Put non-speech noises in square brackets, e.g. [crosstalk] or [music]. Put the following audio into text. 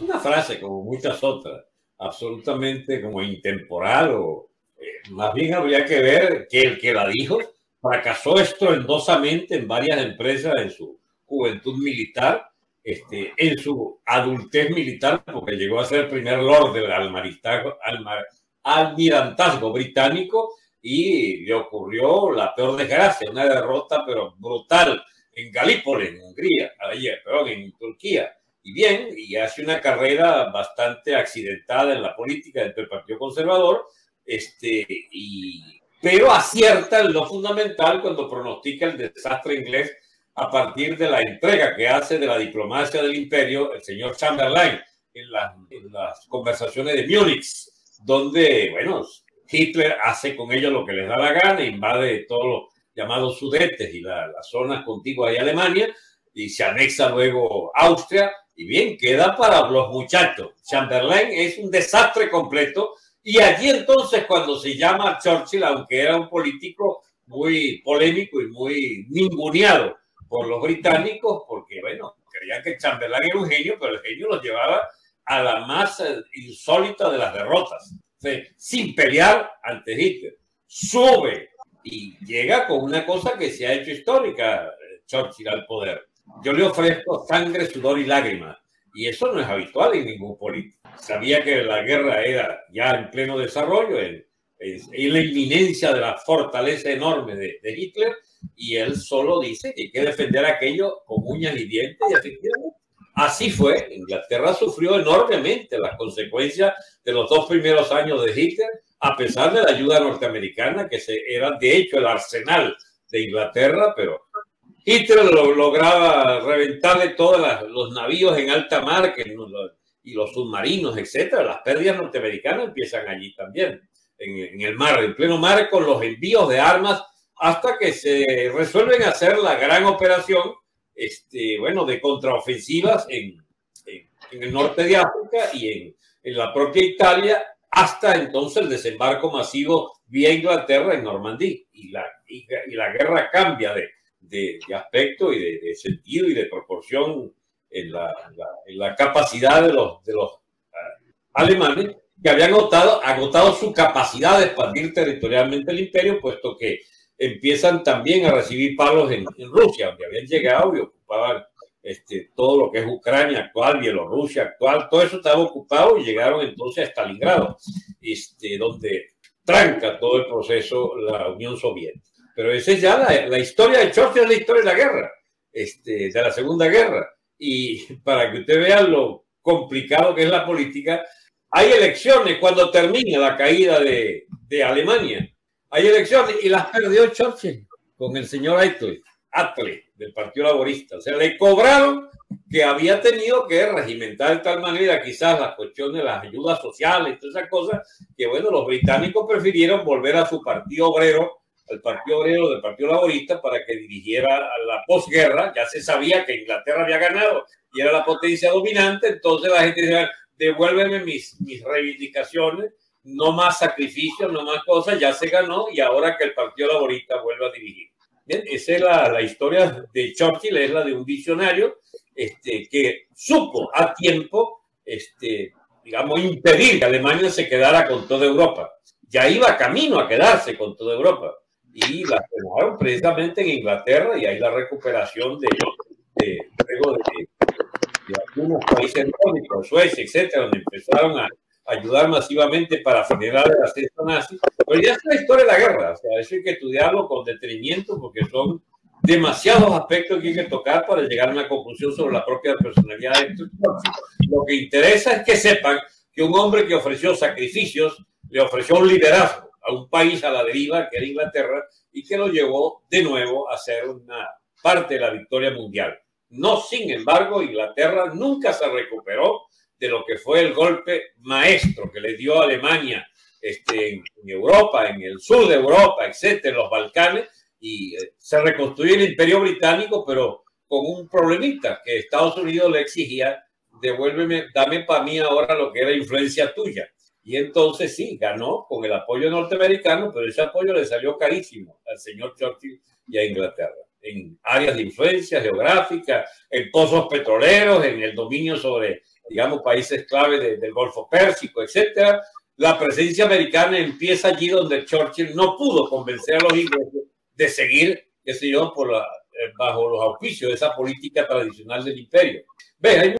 Una frase como muchas otras, absolutamente como intemporal o eh, más bien habría que ver que el que la dijo fracasó estruendosamente en varias empresas en su juventud militar, este, en su adultez militar, porque llegó a ser primer lord del almirantazgo británico y le ocurrió la peor desgracia, una derrota pero brutal en Galípoli, en Hungría, ayer, perdón, en Turquía. Y bien, y hace una carrera bastante accidentada en la política dentro del Partido Conservador, este, y, pero acierta en lo fundamental cuando pronostica el desastre inglés a partir de la entrega que hace de la diplomacia del imperio el señor Chamberlain en, en las conversaciones de Múnich, donde, bueno, Hitler hace con ellos lo que les da la gana, invade todos los llamados sudetes y las zonas contiguas de Alemania y se anexa luego Austria y bien, queda para los muchachos. Chamberlain es un desastre completo y allí entonces cuando se llama Churchill, aunque era un político muy polémico y muy ninguneado por los británicos, porque bueno, creían que Chamberlain era un genio, pero el genio los llevaba a la más insólita de las derrotas sin pelear ante Hitler. Sube y llega con una cosa que se ha hecho histórica, eh, Churchill al poder. Yo le ofrezco sangre, sudor y lágrimas. Y eso no es habitual en ningún político. Sabía que la guerra era ya en pleno desarrollo, en, en, la inminencia de la fortaleza enorme de, de, Hitler, y él solo dice que hay que defender aquello con uñas y dientes, y efectivamente Así fue, Inglaterra sufrió enormemente las consecuencias de los dos primeros años de Hitler, a pesar de la ayuda norteamericana, que se, era de hecho el arsenal de Inglaterra, pero Hitler lo, lograba reventarle todos los navíos en alta mar y los submarinos, etcétera. Las pérdidas norteamericanas empiezan allí también, en, el mar, en pleno mar, con los envíos de armas, hasta que se resuelven hacer la gran operación este, bueno, de contraofensivas en, el norte de África y en, la propia Italia, hasta entonces el desembarco masivo vía Inglaterra en Normandía. Y, la guerra cambia de, de, aspecto y de, sentido y de proporción en la, capacidad de los, uh, alemanes que habían agotado, agotado su capacidad de expandir territorialmente el imperio, puesto que empiezan también a recibir palos en, Rusia, donde habían llegado y ocupaban este, todo lo que es Ucrania actual, Bielorrusia actual, todo eso estaba ocupado y llegaron entonces a Stalingrado, este, donde tranca todo el proceso la Unión Soviética. Pero esa es ya la, historia de Churchill, es la historia de la guerra, este, de la Segunda Guerra. Y [laughs] para que usted vea lo complicado que es la política, hay elecciones cuando termina la caída de, de Alemania hay elecciones y las perdió Churchill con el señor Attlee, Attlee del Partido Laborista. O sea, le cobraron que había tenido que regimentar de tal manera quizás las cuestiones, las ayudas sociales, todas esas cosas, que bueno, los británicos prefirieron volver a su partido obrero, al partido obrero del Partido Laborista, para que dirigiera a la posguerra. Ya se sabía que Inglaterra había ganado y era la potencia dominante, entonces la gente decía, devuélveme mis, mis reivindicaciones no más sacrificios, no más cosas, ya se ganó y ahora que el Partido Laborista vuelve a dirigir. Bien, esa es la, la, historia de Churchill, es la de un diccionario este, que supo a tiempo, este, digamos, impedir que Alemania se quedara con toda Europa. Ya iba camino a quedarse con toda Europa y la tomaron precisamente en Inglaterra y ahí la recuperación de, de, de, de algunos países nórdicos, Suecia, etcétera, donde empezaron a ayudar masivamente para frenar el ascenso nazi. Pero ya es la historia de la guerra, o sea, eso hay que estudiarlo con detenimiento porque son demasiados aspectos que hay que tocar para llegar a una conclusión sobre la propia personalidad de Lo que interesa es que sepan que un hombre que ofreció sacrificios le ofreció un liderazgo a un país a la deriva, que era Inglaterra, y que lo llevó de nuevo a ser una parte de la victoria mundial. No, sin embargo, Inglaterra nunca se recuperó de lo que fue el golpe maestro que le dio a Alemania este, en, Europa, en el sur de Europa, etcétera, los Balcanes, y eh, se reconstruyó el imperio británico, pero con un problemita que Estados Unidos le exigía, devuélveme, dame para mí ahora lo que era influencia tuya. Y entonces sí, ganó con el apoyo norteamericano, pero ese apoyo le salió carísimo al señor Churchill y a Inglaterra, en áreas de influencia geográfica, en pozos petroleros, en el dominio sobre digamos, países clave del Golfo Pérsico, etcétera. La presencia americana empieza allí donde Churchill no pudo convencer a los ingleses de seguir, qué sé yo, por la, eh, bajo los auspicios de esa política tradicional del imperio. Ve, hay